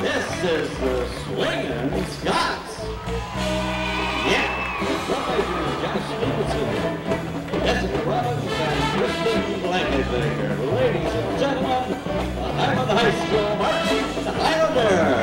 This is the Swinging Scots. Yeah, the and. Ladies and gentlemen, I'm love the High School Marching Highlander.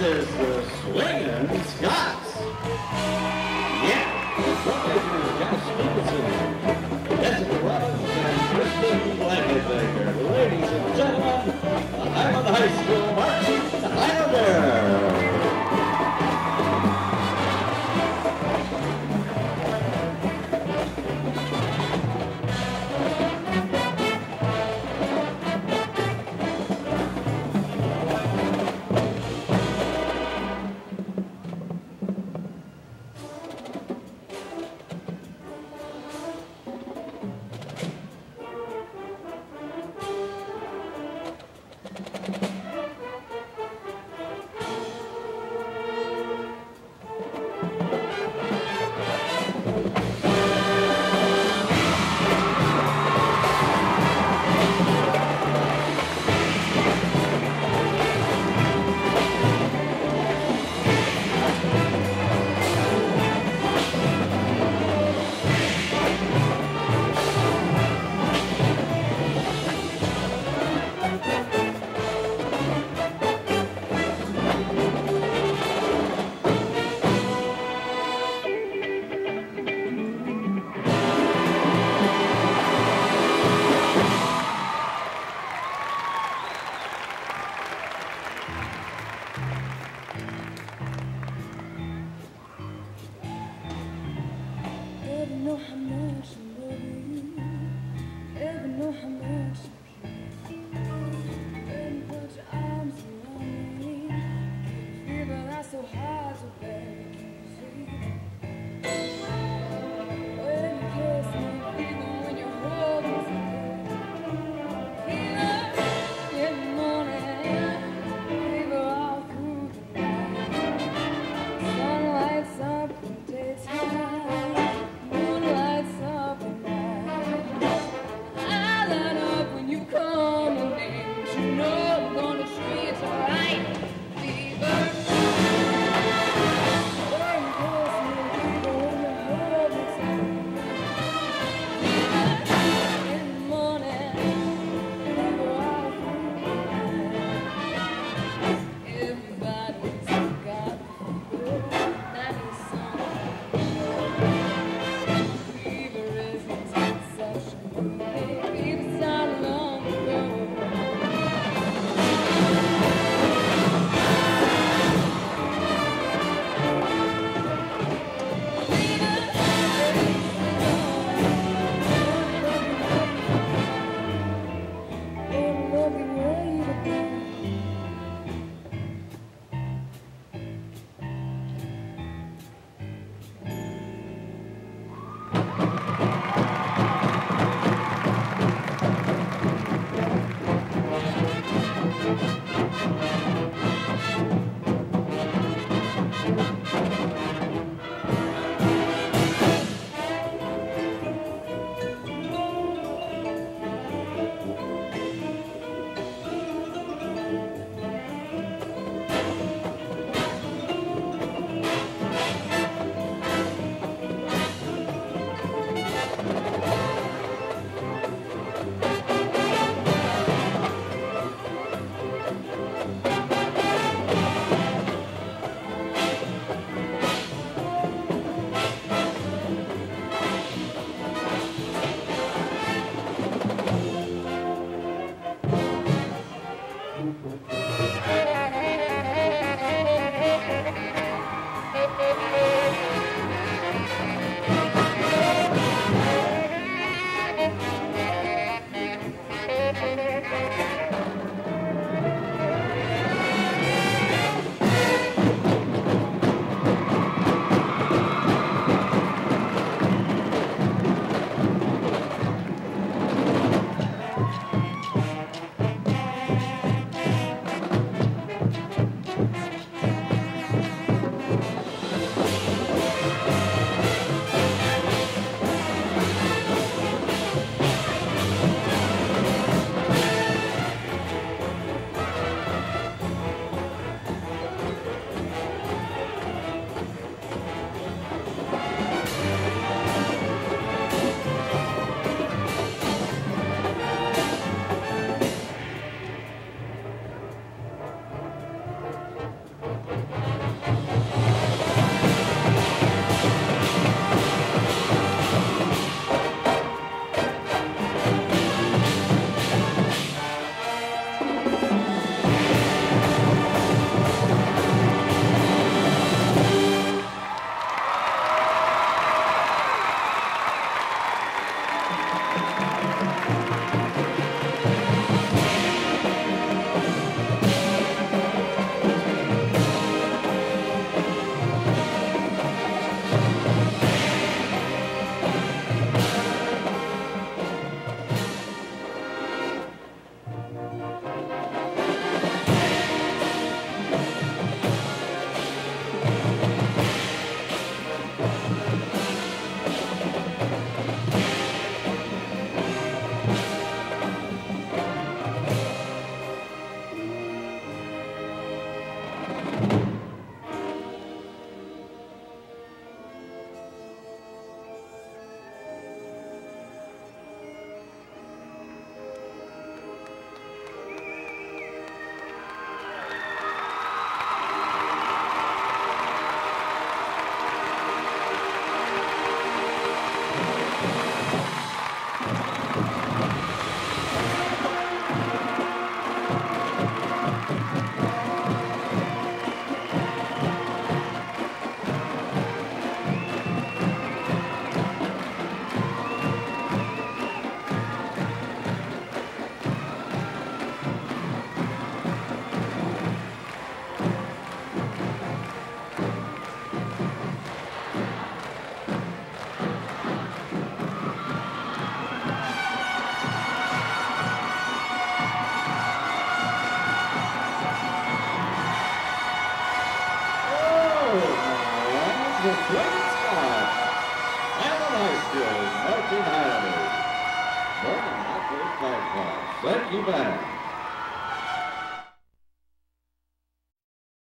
This is the Swingin' Scots. Yeah, the troublemaker Josh Stevenson. Jessica Robbins and Kristen Blankenbaker. Ladies and gentlemen, I'm on the Highland High School Marching Highlander.